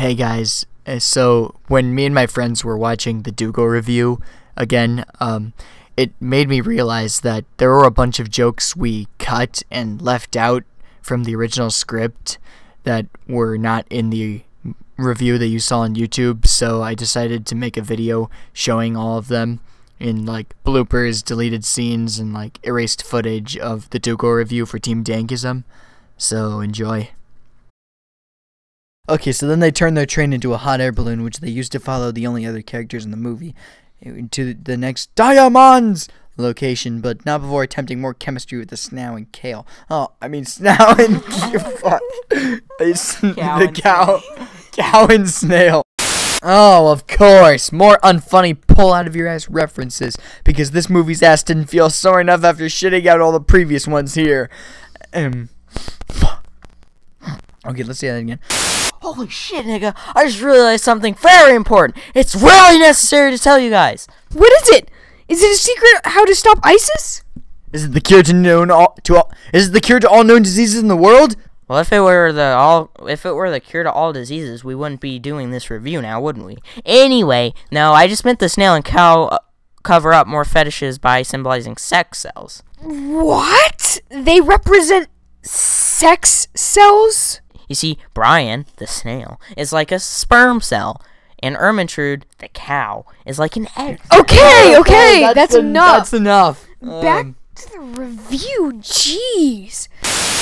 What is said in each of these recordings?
Hey guys, uh, so when me and my friends were watching the Doogal review again, um, it made me realize that there were a bunch of jokes we cut and left out from the original script that were not in the review that you saw on YouTube, so I decided to make a video showing all of them in like bloopers, deleted scenes, and like erased footage of the Doogal review for Team Dankism. So enjoy. Okay, so then they turn their train into a hot air balloon, which they used to follow the only other characters in the movie to the next Diamonds location, but not before attempting more chemistry with the Snow and Kale. Oh, I mean Snow and fuck. It's the cow, cow and snail. Oh, of course. More unfunny pull out of your ass references because this movie's ass didn't feel sore enough after shitting out all the previous ones here. Um. Okay, let's see that again. Holy shit, nigga. I just realized something very important. It's really necessary to tell you guys. What is it? Is it a secret how to stop ISIS? Is it the cure to known all to all is it the cure to all known diseases in the world? Well, if it were the all if it were the cure to all diseases, we wouldn't be doing this review now, wouldn't we? Anyway, no, I just meant the snail and cow uh, cover up more fetishes by symbolizing sex cells. What? They represent sex cells? You see, Brian, the snail, is like a sperm cell, and Ermentrude, the cow, is like an egg. Okay, okay, that's, that's enough. That's enough. Back um, to the review. Jeez.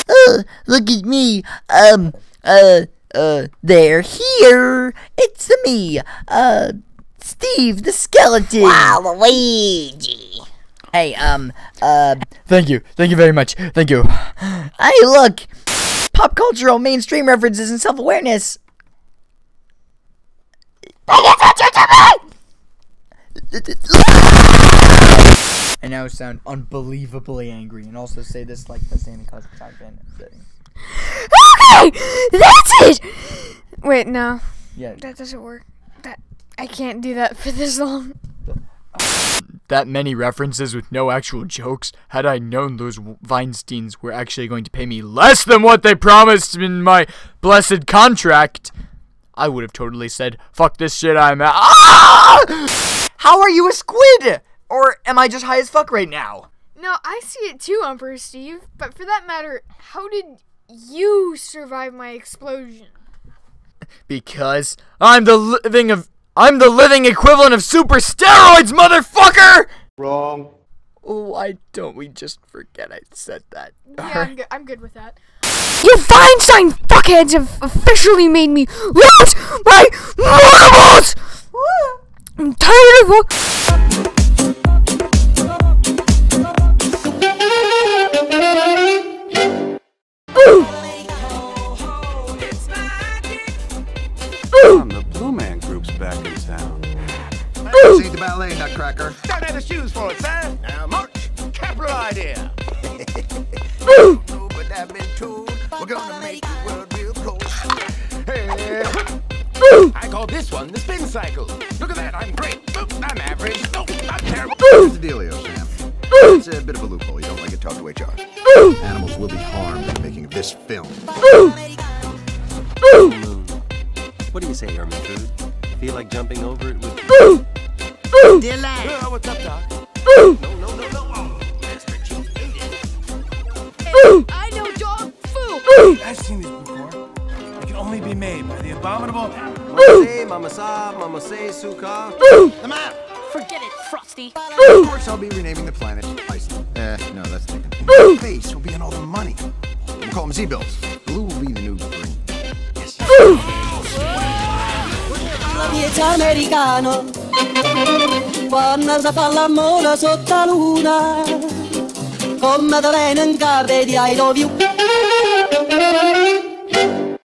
Uh, look at me. Um. Uh. Uh. They're here. It's me. Uh. Steve, the skeleton. Waluigi. Hey. Um. Uh. Thank you. Thank you very much. Thank you. Hey, look pop cultural mainstream references and self awareness. I now sound unbelievably angry and also say this like the Santa Claus attack band setting. Okay, that's it. Wait, no. Yeah. That doesn't work. That I can't do that for this long that many references with no actual jokes, had I known those Weinsteins were actually going to pay me less than what they promised in my blessed contract, I would have totally said, fuck this shit, I'm out. Ah! How are you a squid? Or am I just high as fuck right now? No, I see it too, Emperor Steve. But for that matter, how did you survive my explosion? Because I'm the living of I'm the living equivalent of super steroids, motherfucker! Wrong. Oh, why don't we just forget I said that? Yeah, I'm good, I'm good with that. You Feinstein fuckheads have officially made me lose my marbles! I'm tired ballet, Nutcracker. Don't have the shoes for it, sir. Now march. Capital idea. Ooh. but I've been told we're gonna make the world real cold. Hey. I call this one the spin cycle. Look at that, I'm great. I'm average. I'm terrible. Here's the dealio, Sam. It's a bit of a loophole. You don't like it, talk to HR. Animals will be harmed in the making of this film. What do you say, Ermentrude? Feel like jumping over it with... Dear lad. Uh, what's up, Doc? No, no, no, no. Oh, Chief I know dog food. I've seen these before. They can only be made by the abominable. Say, mama sa, mama say, suka. Come on. Forget it, Frosty. Of course, I'll be renaming the planet Iceland. Eh, no, that's thinking. Space will be on all the money. We'll call them Z-bills. Blue will be the new green. Yes. americano quando si fa l'amore sotto la luna come da venen capre di I love